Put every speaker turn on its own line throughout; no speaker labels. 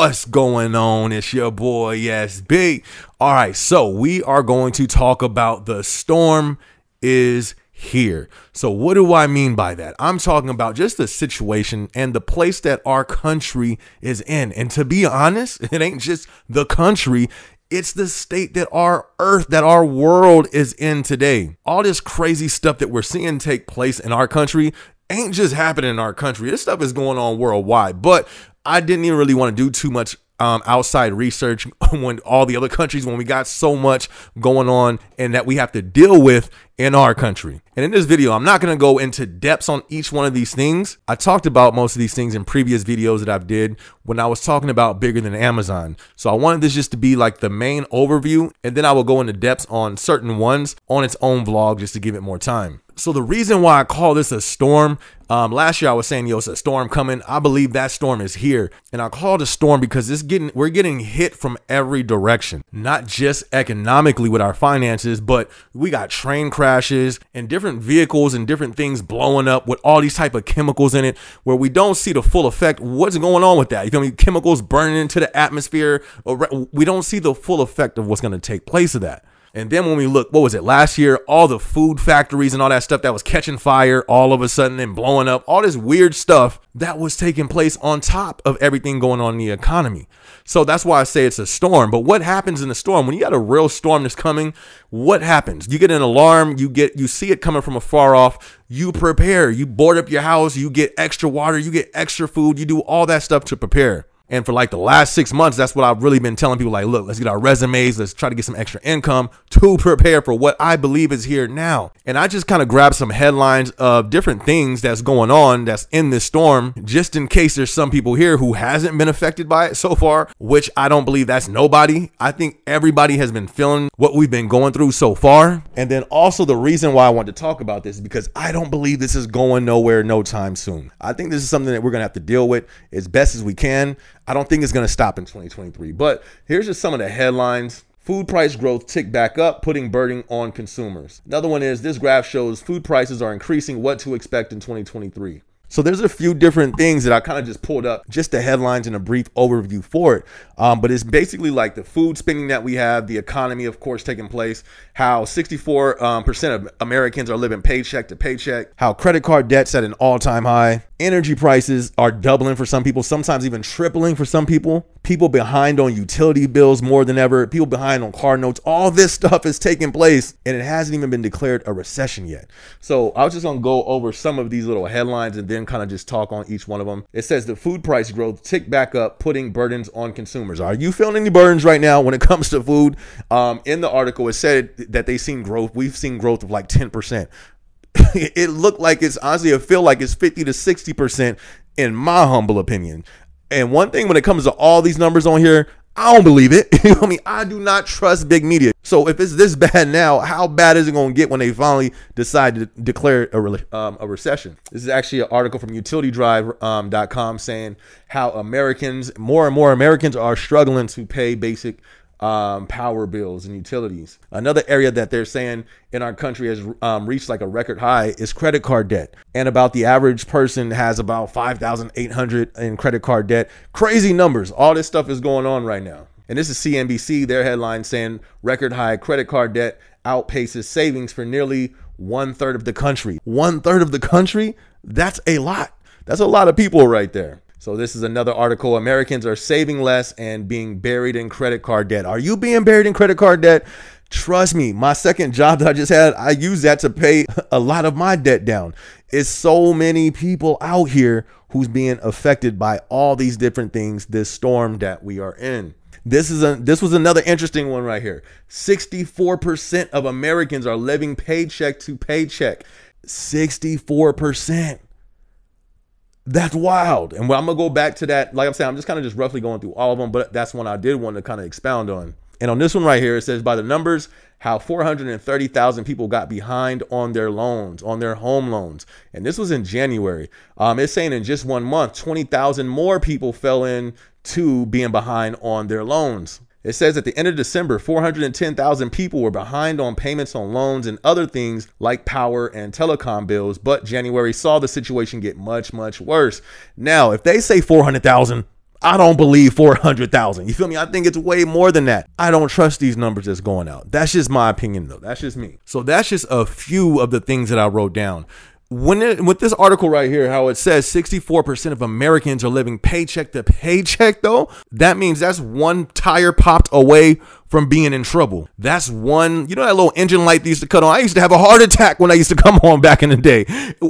What's going on? It's your boy SB. All right, so we are going to talk about the storm is here. So, what do I mean by that? I'm talking about just the situation and the place that our country is in. And to be honest, it ain't just the country, it's the state that our earth, that our world is in today. All this crazy stuff that we're seeing take place in our country ain't just happening in our country. This stuff is going on worldwide. But I didn't even really want to do too much um, outside research when all the other countries, when we got so much going on and that we have to deal with in our country. And in this video, I'm not going to go into depths on each one of these things. I talked about most of these things in previous videos that I've did when I was talking about bigger than Amazon. So I wanted this just to be like the main overview, and then I will go into depths on certain ones on its own vlog just to give it more time. So the reason why I call this a storm, um, last year I was saying, yo, it's a storm coming. I believe that storm is here. And I call it a storm because it's getting, we're getting hit from every direction, not just economically with our finances, but we got train crashes and different vehicles and different things blowing up with all these type of chemicals in it where we don't see the full effect. What's going on with that? You feel me? Chemicals burning into the atmosphere. We don't see the full effect of what's going to take place of that. And then when we look, what was it last year? All the food factories and all that stuff that was catching fire all of a sudden and blowing up, all this weird stuff that was taking place on top of everything going on in the economy. So that's why I say it's a storm. But what happens in a storm? When you got a real storm that's coming, what happens? You get an alarm, you get you see it coming from afar off, you prepare, you board up your house, you get extra water, you get extra food, you do all that stuff to prepare. And for like the last six months, that's what I've really been telling people like, look, let's get our resumes. Let's try to get some extra income to prepare for what I believe is here now. And I just kind of grabbed some headlines of different things that's going on that's in this storm, just in case there's some people here who hasn't been affected by it so far, which I don't believe that's nobody. I think everybody has been feeling what we've been going through so far. And then also the reason why I want to talk about this is because I don't believe this is going nowhere no time soon. I think this is something that we're to have to deal with as best as we can. I don't think it's going to stop in 2023. But here's just some of the headlines. Food price growth ticked back up, putting burden on consumers. Another one is this graph shows food prices are increasing. What to expect in 2023. So there's a few different things that I kind of just pulled up, just the headlines and a brief overview for it. Um, but it's basically like the food spending that we have, the economy, of course, taking place, how 64% um, of Americans are living paycheck to paycheck, how credit card debt's at an all-time high, energy prices are doubling for some people, sometimes even tripling for some people, people behind on utility bills more than ever, people behind on car notes, all this stuff is taking place and it hasn't even been declared a recession yet. So I was just gonna go over some of these little headlines and then kind of just talk on each one of them. It says the food price growth tick back up, putting burdens on consumers. Are you feeling any burdens right now when it comes to food? Um, in the article, it said that they've seen growth. We've seen growth of like 10%. it looked like it's honestly, I feel like it's 50 to 60% in my humble opinion. And one thing when it comes to all these numbers on here, I don't believe it. you know what I mean? I do not trust big media. So if it's this bad now, how bad is it going to get when they finally decide to declare a, um, a recession? This is actually an article from UtilityDrive.com um, saying how Americans, more and more Americans are struggling to pay basic um, power bills and utilities. Another area that they're saying in our country has um, reached like a record high is credit card debt. And about the average person has about 5,800 in credit card debt. Crazy numbers. All this stuff is going on right now. And this is CNBC, their headline saying record high credit card debt outpaces savings for nearly one third of the country. One third of the country? That's a lot. That's a lot of people right there. So this is another article. Americans are saving less and being buried in credit card debt. Are you being buried in credit card debt? Trust me, my second job that I just had, I use that to pay a lot of my debt down. It's so many people out here who's being affected by all these different things, this storm that we are in. This is a this was another interesting one right here. 64% of Americans are living paycheck to paycheck. 64%. That's wild. And I'm gonna go back to that. Like I'm saying, I'm just kind of just roughly going through all of them, but that's one I did want to kind of expound on. And on this one right here, it says by the numbers, how 430,000 people got behind on their loans, on their home loans. And this was in January. Um, it's saying in just one month, 20,000 more people fell into being behind on their loans. It says at the end of December, 410,000 people were behind on payments on loans and other things like power and telecom bills, but January saw the situation get much, much worse. Now, if they say 400,000, I don't believe 400,000. You feel me? I think it's way more than that. I don't trust these numbers that's going out. That's just my opinion, though. That's just me. So that's just a few of the things that I wrote down when it, with this article right here, how it says 64% of Americans are living paycheck to paycheck, though, that means that's one tire popped away from being in trouble. That's one, you know, that little engine light they used to cut on. I used to have a heart attack when I used to come on back in the day.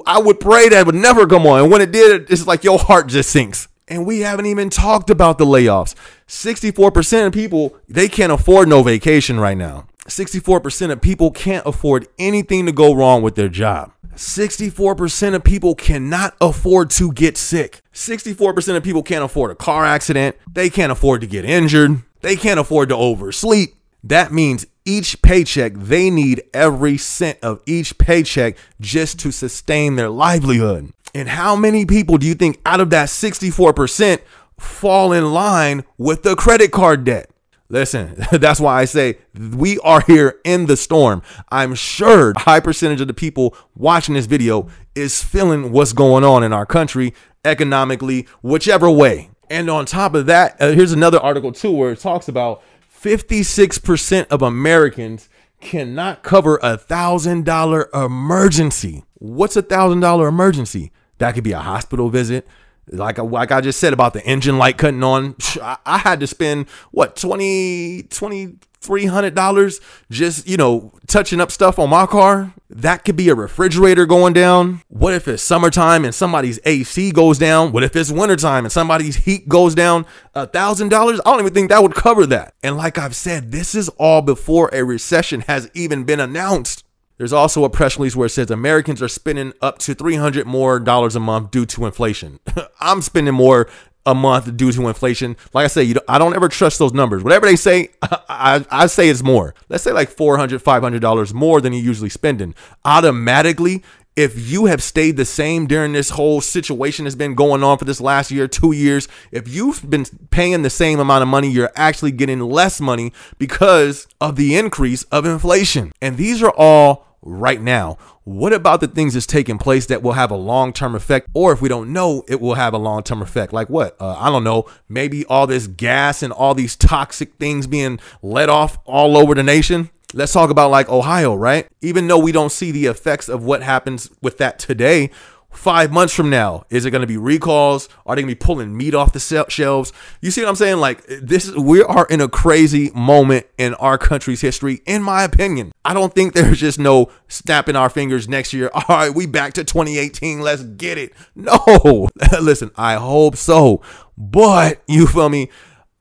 I would pray that would never come on. And when it did, it's like your heart just sinks. And we haven't even talked about the layoffs. 64% of people, they can't afford no vacation right now. 64% of people can't afford anything to go wrong with their job. 64% of people cannot afford to get sick. 64% of people can't afford a car accident. They can't afford to get injured. They can't afford to oversleep. That means each paycheck, they need every cent of each paycheck just to sustain their livelihood. And how many people do you think out of that 64% fall in line with the credit card debt? Listen, that's why I say we are here in the storm. I'm sure a high percentage of the people watching this video is feeling what's going on in our country economically, whichever way. And on top of that, uh, here's another article too where it talks about 56% of Americans cannot cover a thousand dollar emergency. What's a thousand dollar emergency? That could be a hospital visit. Like, like I just said about the engine light cutting on, I, I had to spend what 20, 2300 dollars just you know touching up stuff on my car. That could be a refrigerator going down. What if it's summertime and somebody's AC goes down? What if it's wintertime and somebody's heat goes down? A thousand dollars? I don't even think that would cover that. And like I've said, this is all before a recession has even been announced. There's also a press release where it says Americans are spending up to 300 more dollars a month due to inflation. I'm spending more a month due to inflation. Like I say, you I don't ever trust those numbers. Whatever they say, I, I say it's more. Let's say like 400 $500 more than you're usually spending. Automatically, if you have stayed the same during this whole situation that's been going on for this last year, two years, if you've been paying the same amount of money, you're actually getting less money because of the increase of inflation. And these are all right now. What about the things that's taking place that will have a long term effect? Or if we don't know, it will have a long term effect. Like what? Uh, I don't know. Maybe all this gas and all these toxic things being let off all over the nation. Let's talk about like Ohio, right? Even though we don't see the effects of what happens with that today, five months from now? Is it going to be recalls? Are they going to be pulling meat off the shelves? You see what I'm saying? Like this, is, we are in a crazy moment in our country's history, in my opinion. I don't think there's just no snapping our fingers next year. All right, we back to 2018. Let's get it. No, listen, I hope so, but you feel me?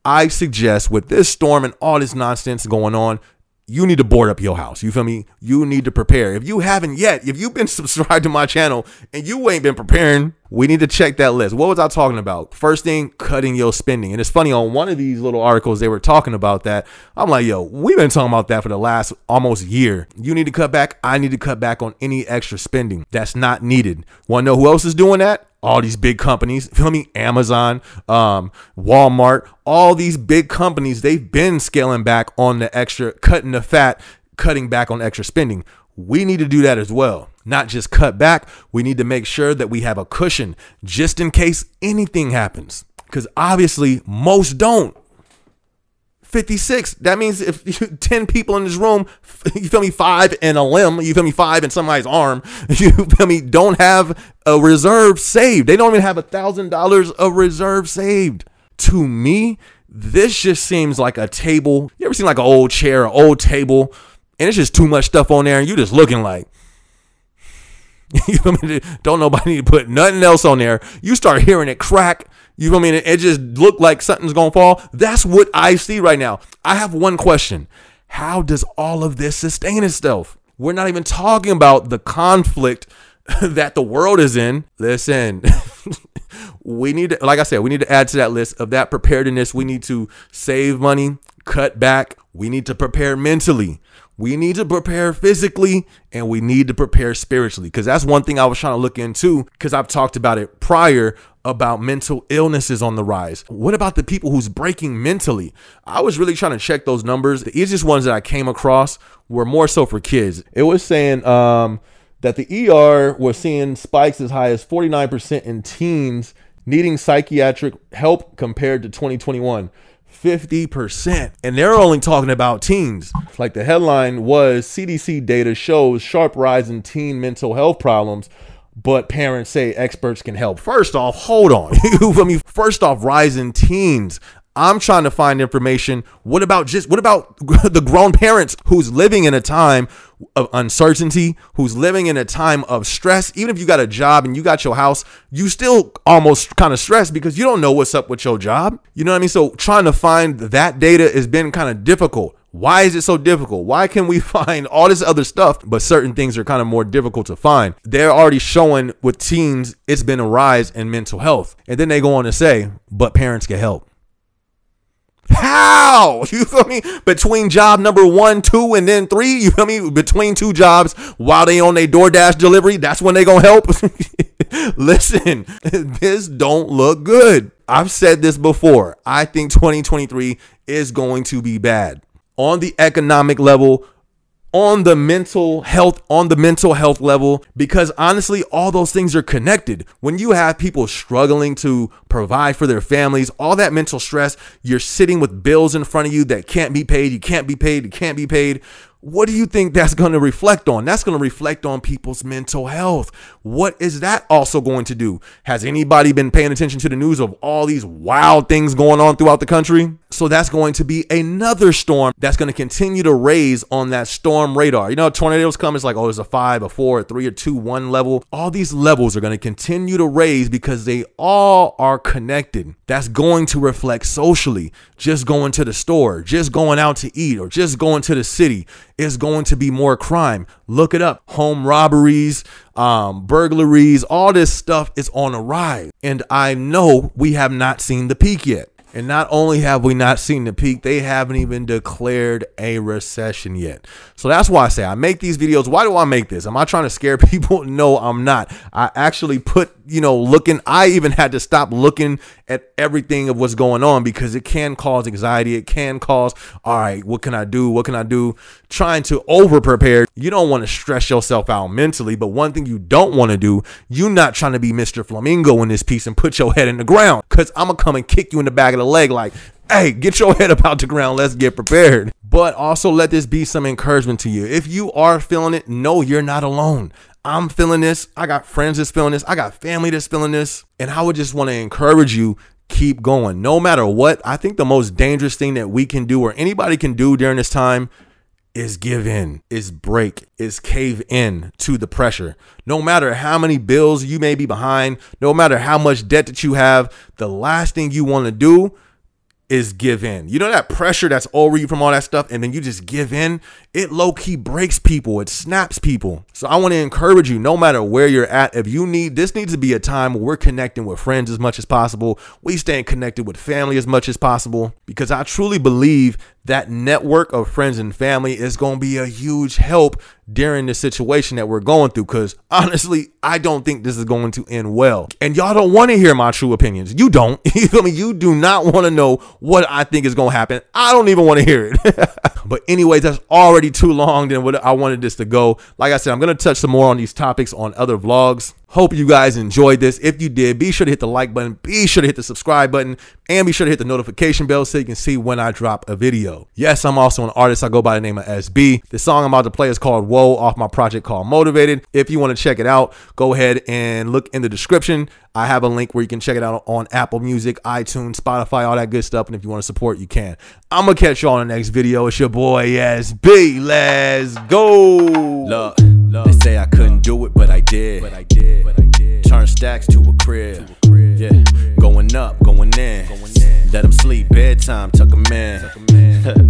I suggest with this storm and all this nonsense going on, you need to board up your house. You feel me? You need to prepare. If you haven't yet, if you've been subscribed to my channel and you ain't been preparing, we need to check that list. What was I talking about? First thing, cutting your spending. And it's funny, on one of these little articles, they were talking about that. I'm like, yo, we've been talking about that for the last almost year. You need to cut back. I need to cut back on any extra spending that's not needed. Want to know who else is doing that? All these big companies, feel me? Amazon, um, Walmart, all these big companies, they've been scaling back on the extra, cutting the fat, cutting back on extra spending. We need to do that as well. Not just cut back, we need to make sure that we have a cushion just in case anything happens. Because obviously, most don't. 56. That means if you, 10 people in this room, you feel me, five and a limb, you feel me, five in somebody's arm, you feel me, don't have a reserve saved. They don't even have a thousand dollars of reserve saved. To me, this just seems like a table. You ever seen like an old chair, an old table, and it's just too much stuff on there, and you just looking like, you feel me? Don't nobody need to put nothing else on there. You start hearing it crack you know what I mean? It just looked like something's gonna fall. That's what I see right now. I have one question. How does all of this sustain itself? We're not even talking about the conflict that the world is in. Listen, we need to, like I said, we need to add to that list of that preparedness. We need to save money, cut back. We need to prepare mentally. We need to prepare physically and we need to prepare spiritually because that's one thing I was trying to look into because I've talked about it prior about mental illnesses on the rise. What about the people who's breaking mentally? I was really trying to check those numbers. The easiest ones that I came across were more so for kids. It was saying um, that the ER was seeing spikes as high as 49% in teens needing psychiatric help compared to 2021. 50%. And they're only talking about teens. Like the headline was CDC data shows sharp rise in teen mental health problems, but parents say experts can help. First off, hold on. I mean. First off, rise in teens. I'm trying to find information. What about just what about the grown parents who's living in a time of uncertainty, who's living in a time of stress? Even if you got a job and you got your house, you still almost kind of stressed because you don't know what's up with your job. You know what I mean? So trying to find that data has been kind of difficult. Why is it so difficult? Why can we find all this other stuff, but certain things are kind of more difficult to find? They're already showing with teens, it's been a rise in mental health. And then they go on to say, but parents get help. How? You feel me? Between job number one, two, and then three, you feel me? Between two jobs while they on their DoorDash delivery, that's when they gonna help. Listen, this don't look good. I've said this before. I think 2023 is going to be bad. On the economic level, on the mental health on the mental health level because honestly all those things are connected. When you have people struggling to provide for their families all that mental stress you're sitting with bills in front of you that can't be paid you can't be paid you can't be paid what do you think that's going to reflect on? That's going to reflect on people's mental health. What is that also going to do? Has anybody been paying attention to the news of all these wild things going on throughout the country? So that's going to be another storm that's going to continue to raise on that storm radar. You know, tornadoes come, it's like, oh, there's a five, a four, a three, a two, one level. All these levels are going to continue to raise because they all are connected. That's going to reflect socially. Just going to the store, just going out to eat, or just going to the city is going to be more crime. Look it up. Home robberies, um, burglaries, all this stuff is on a rise. And I know we have not seen the peak yet. And not only have we not seen the peak, they haven't even declared a recession yet. So that's why I say I make these videos. Why do I make this? Am I trying to scare people? No, I'm not. I actually put, you know, looking, I even had to stop looking at everything of what's going on because it can cause anxiety. It can cause, all right, what can I do? What can I do? Trying to over prepare. You don't want to stress yourself out mentally, but one thing you don't want to do, you're not trying to be Mr. Flamingo in this piece and put your head in the ground because I'm going to come and kick you in the back of the leg like, hey, get your head up out the ground. Let's get prepared. But also let this be some encouragement to you. If you are feeling it, know you're not alone. I'm feeling this. I got friends that's feeling this. I got family that's feeling this. And I would just want to encourage you keep going. No matter what, I think the most dangerous thing that we can do or anybody can do during this time is give in, is break, is cave in to the pressure. No matter how many bills you may be behind, no matter how much debt that you have, the last thing you want to do is give in. You know that pressure that's over you from all that stuff, and then you just give in? It low key breaks people, it snaps people. So I want to encourage you, no matter where you're at, if you need this needs to be a time where we're connecting with friends as much as possible. We staying connected with family as much as possible because I truly believe that network of friends and family is going to be a huge help during the situation that we're going through. Because honestly, I don't think this is going to end well. And y'all don't want to hear my true opinions. You don't. You feel me? You do not want to know what I think is going to happen. I don't even want to hear it. but anyways, that's already too long than what I wanted this to go. Like I said, I'm going to touch some more on these topics on other vlogs. Hope you guys enjoyed this. If you did, be sure to hit the like button, be sure to hit the subscribe button, and be sure to hit the notification bell so you can see when I drop a video. Yes, I'm also an artist. I go by the name of SB. The song I'm about to play is called Whoa off my project called Motivated. If you want to check it out, go ahead and look in the description. I have a link where you can check it out on Apple Music, iTunes, Spotify, all that good stuff. And if you want to support, you can. I'm going to catch y'all on the next video. It's your boy SB. Let's go.
They say I couldn't do it, but I did. But I did. But I did. Turn stacks to a crib. Yeah, going up, going in. Let them sleep, bedtime, tuck them in.